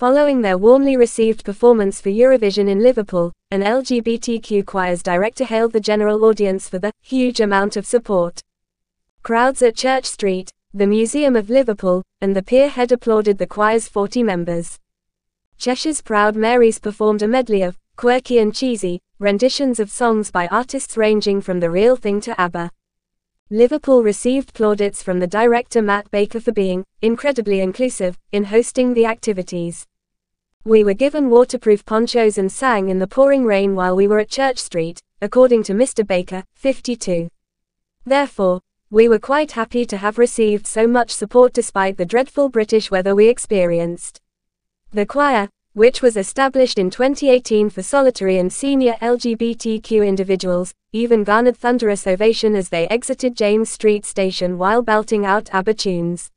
Following their warmly received performance for Eurovision in Liverpool, an LGBTQ choir's director hailed the general audience for the huge amount of support. Crowds at Church Street, the Museum of Liverpool, and the Pier Head applauded the choir's 40 members. Cheshire's Proud Marys performed a medley of quirky and cheesy renditions of songs by artists ranging from The Real Thing to ABBA. Liverpool received plaudits from the director Matt Baker for being incredibly inclusive in hosting the activities. We were given waterproof ponchos and sang in the pouring rain while we were at Church Street, according to Mr. Baker, 52. Therefore, we were quite happy to have received so much support despite the dreadful British weather we experienced. The choir, which was established in 2018 for solitary and senior LGBTQ individuals, even garnered thunderous ovation as they exited James Street Station while belting out ABBA tunes.